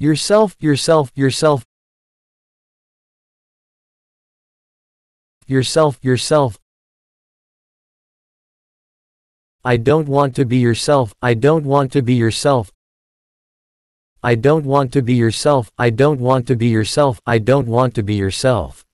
Yourself, yourself, yourself. Yourself, yourself. I don't want to be yourself, I don't want to be yourself. I don't want to be yourself, I don't want to be yourself, I don't want to be yourself.